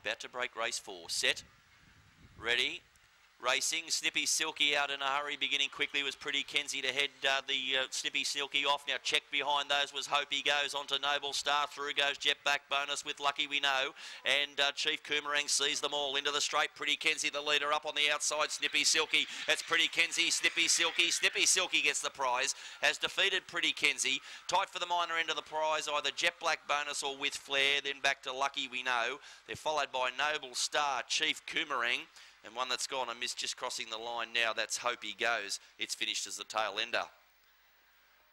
About to break race four. Set. Ready. Racing, Snippy Silky out in a hurry, beginning quickly was Pretty Kenzie to head uh, the uh, Snippy Silky off. Now check behind those was Hope he goes on to Noble Star. Through goes Jet Black Bonus with Lucky We Know. And uh, Chief Coomerang sees them all into the straight. Pretty Kenzie the leader up on the outside. Snippy Silky. That's Pretty Kenzie, Snippy Silky. Snippy Silky gets the prize. Has defeated Pretty Kenzie. Tight for the minor end of the prize, either Jet Black Bonus or with Flair. Then back to Lucky We Know. They're followed by Noble Star, Chief Coomerang. And one that's gone and missed just crossing the line now, that's Hope He Goes. It's finished as the tail ender.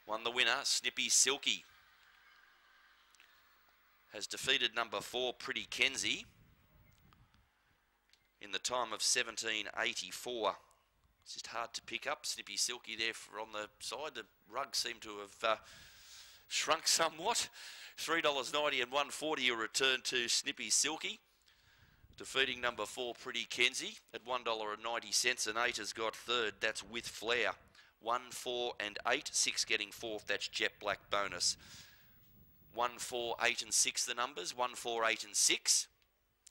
Won the winner, Snippy Silky. Has defeated number four, Pretty Kenzie, in the time of 1784. It's just hard to pick up. Snippy Silky there on the side. The rug seemed to have uh, shrunk somewhat. $3.90 and 140 a return to Snippy Silky. Defeating number four, Pretty Kenzie, at $1.90. And eight has got third. That's with Flair. One, four, and eight. Six getting fourth. That's Jet Black bonus. One, four, eight, and six, the numbers. One, four, eight, and six.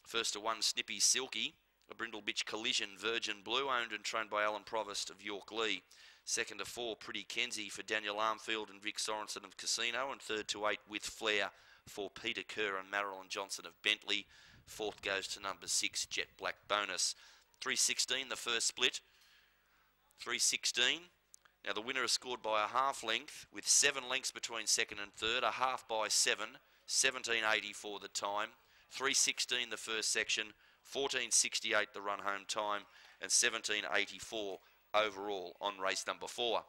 First to one, Snippy Silky. A Brindle Bitch Collision, Virgin Blue, owned and trained by Alan Provost of Yorklea. Second to four, Pretty Kenzie for Daniel Armfield and Vic Sorensen of Casino. And third to eight, with Flair for Peter Kerr and Marilyn Johnson of Bentley. Fourth goes to number six, Jet Black Bonus. 316, the first split. 316. Now the winner is scored by a half length with seven lengths between second and third, a half by seven, 1780 for the time, 316 the first section, 1468 the run home time, and 1784 overall on race number four.